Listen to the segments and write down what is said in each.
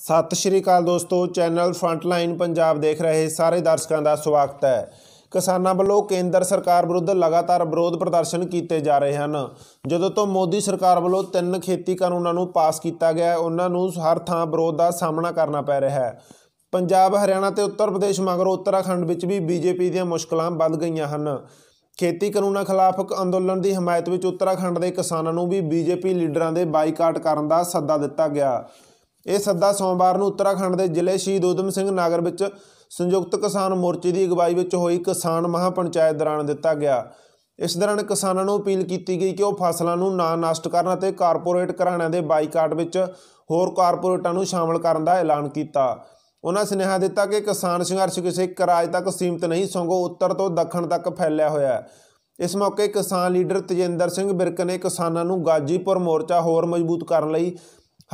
ਸਤਿ ਸ਼੍ਰੀ ਅਕਾਲ ਦੋਸਤੋ, channel frontline Punjab ਦੇਖ ਰਹੇ ਸਾਰੇ ਦਰਸ਼ਕਾਂ ਦਾ ਸਵਾਗਤ ਹੈ। ਕਿਸਾਨਾਂ ਵੱਲੋਂ ਕੇਂਦਰ ਸਰਕਾਰ ਵਿਰੁੱਧ ਲਗਾਤਾਰ ਵਿਰੋਧ ਪ੍ਰਦਰਸ਼ਨ ਕੀਤੇ ਜਾ ਰਹੇ ਹਨ। ਜਦੋਂ ਤੋਂ ਮੋਦੀ ਸਰਕਾਰ ਵੱਲੋਂ ਤਿੰਨ ਖੇਤੀ ਕਾਨੂੰਨਾਂ ਨੂੰ ਪਾਸ ਕੀਤਾ ਗਿਆ, ਉਹਨਾਂ ਨੂੰ ਹਰ ਥਾਂ ਵਿਰੋਧ ਦਾ ਸਾਹਮਣਾ ਕਰਨਾ ਪੈ ਰਿਹਾ ਹੈ। ਪੰਜਾਬ, ਹਰਿਆਣਾ ਤੇ ਉੱਤਰ ਪ੍ਰਦੇਸ਼ ਮਗਰੋਂ ਉੱਤਰਾਖੰਡ ਵਿੱਚ ਵੀ ਬੀਜੇਪੀ ਦੀਆਂ ਮੁਸ਼ਕਲਾਂ ਵੱਧ ਗਈਆਂ ਹਨ। ਖੇਤੀ ਕਾਨੂੰਨਾਂ ਖਿਲਾਫ ਅੰਦੋਲਨ ਦੀ ਹਮਾਇਤ ਵਿੱਚ ਉੱਤਰਾਖੰਡ ਦੇ ਕਿਸਾਨਾਂ ਨੂੰ ਵੀ ਬੀਜੇਪੀ ਲੀਡਰਾਂ ਦੇ ਬਾਈਕਾਟ ਕਰਨ ਦਾ ਸੱਦਾ ਦਿੱਤਾ ਗਿਆ। ਇਹ ਸੱਦਾ ਸੋਮਵਾਰ ਨੂੰ ਉੱਤਰਾਖੰਡ ਦੇ ਜ਼ਿਲ੍ਹੇ ਸ਼ਹੀਦ ਊਧਮ ਸਿੰਘ ਨਗਰ ਵਿੱਚ ਸੰਯੁਕਤ ਕਿਸਾਨ ਮੋਰਚੇ ਦੀ ਅਗਵਾਈ ਵਿੱਚ ਹੋਈ ਕਿਸਾਨ ਮਹਾਪੰਚਾਇਤ ਦੌਰਾਨ ਦਿੱਤਾ ਗਿਆ। ਇਸ ਦੌਰਾਨ ਕਿਸਾਨਾਂ ਨੂੰ ਅਪੀਲ ਕੀਤੀ ਗਈ ਕਿ ਉਹ ਫਸਲਾਂ ਨੂੰ ਨਾ ਨਸ਼ਟ ਕਰਨ ਅਤੇ ਕਾਰਪੋਰੇਟ ਘਰਾਣਿਆਂ ਦੇ ਬਾਈਕਾਟ ਵਿੱਚ ਹੋਰ ਕਾਰਪੋਰੇਟਾਂ ਨੂੰ ਸ਼ਾਮਲ ਕਰਨ ਦਾ ਐਲਾਨ ਕੀਤਾ। ਉਹਨਾਂ ਸੁਨੇਹਾ ਦਿੱਤਾ ਕਿ ਕਿਸਾਨ ਸੰਘਰਸ਼ ਕਿਸੇ ਇੱਕ ਰਾਜ ਤੱਕ ਸੀਮਿਤ ਨਹੀਂ, ਸਗੋਂ ਉੱਤਰ ਤੋਂ ਦੱਖਣ ਤੱਕ ਫੈਲਿਆ ਹੋਇਆ ਹੈ। ਇਸ ਮੌਕੇ ਕਿਸਾਨ ਲੀਡਰ ਤਜਿੰਦਰ ਸਿੰਘ ਬਿਰਕ ਨੇ ਕਿਸਾਨਾਂ ਨੂੰ ਗਾਜੀਪੁਰ ਮੋਰਚਾ ਹੋਰ ਮਜ਼ਬੂਤ ਕਰਨ ਲਈ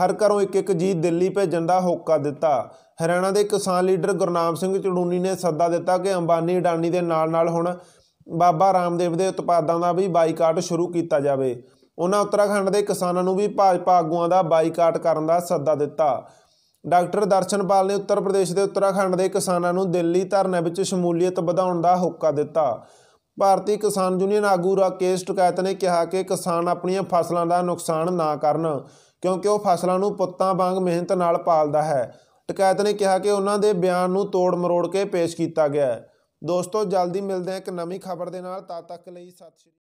ਹਰ ਘਰੋਂ ਇੱਕ ਇੱਕ ਜੀ ਦਿੱਲੀ ਭੇਜਣ ਦਾ ਹੋਕਾ ਦਿੱਤਾ। ਹਰਿਆਣਾ ਦੇ ਕਿਸਾਨ ਲੀਡਰ ਗੁਰਨਾਮ ਸਿੰਘ ਚੜੂਨੀ ਨੇ ਸੱਦਾ ਦਿੱਤਾ ਕਿ ਅੰਬਾਨੀ, ਅਡਾਨੀ ਦੇ ਨਾਲ-ਨਾਲ ਹੁਣ ਬਾਬਾ ਰਾਮਦੇਵ ਦੇ ਉਤਪਾਦਾਂ ਦਾ ਵੀ ਬਾਈਕਾਟ ਸ਼ੁਰੂ ਕੀਤਾ ਜਾਵੇ। ਉਹਨਾਂ ਉੱਤਰਾਖੰਡ ਦੇ ਕਿਸਾਨਾਂ ਨੂੰ ਵੀ ਭਾਜਪਾ ਆਗੂਆਂ ਦਾ ਬਾਈਕਾਟ ਕਰਨ ਦਾ ਸੱਦਾ ਦਿੱਤਾ। ਡਾਕਟਰ ਦਰਸ਼ਨਪਾਲ ਨੇ ਉੱਤਰ ਪ੍ਰਦੇਸ਼ ਦੇ ਉੱਤਰਾਖੰਡ ਦੇ ਕਿਸਾਨਾਂ ਨੂੰ ਦਿੱਲੀ ਧਰਨੇ ਵਿੱਚ ਸ਼ਮੂਲੀਅਤ ਵਧਾਉਣ ਦਾ ਹੋਕਾ ਦਿੱਤਾ। ਭਾਰਤੀ ਕਿਸਾਨ ਯੂਨੀਅਨ ਆਗੂ ਰਾਕੇਸ਼ ਟਕੈਤ ਨੇ ਕਿਹਾ ਕਿ ਕਿਸਾਨ ਆਪਣੀਆਂ ਫਸਲਾਂ ਦਾ ਨੁਕਸਾਨ ਨਾ ਕਰਨ। ਕਿਉਂਕਿ ਉਹ ਫਸਲਾਂ ਨੂੰ ਪੁੱਤਾਂ ਵਾਂਗ ਮਿਹਨਤ ਨਾਲ ਪਾਲਦਾ ਹੈ। ਟਕੈਤ ਨੇ ਕਿਹਾ ਕਿ ਉਹਨਾਂ ਦੇ ਬਿਆਨ ਨੂੰ ਤੋੜ ਮਰੋੜ ਕੇ ਪੇਸ਼ ਕੀਤਾ ਗਿਆ ਹੈ। ਦੋਸਤੋ, ਜਲਦੀ ਮਿਲਦੇ ਹਾਂ ਇੱਕ ਨਵੀਂ ਖਬਰ ਦੇ ਨਾਲ। ਤਦ ਤੱਕ ਲਈ ਸਤਿ ਸ਼੍ਰੀ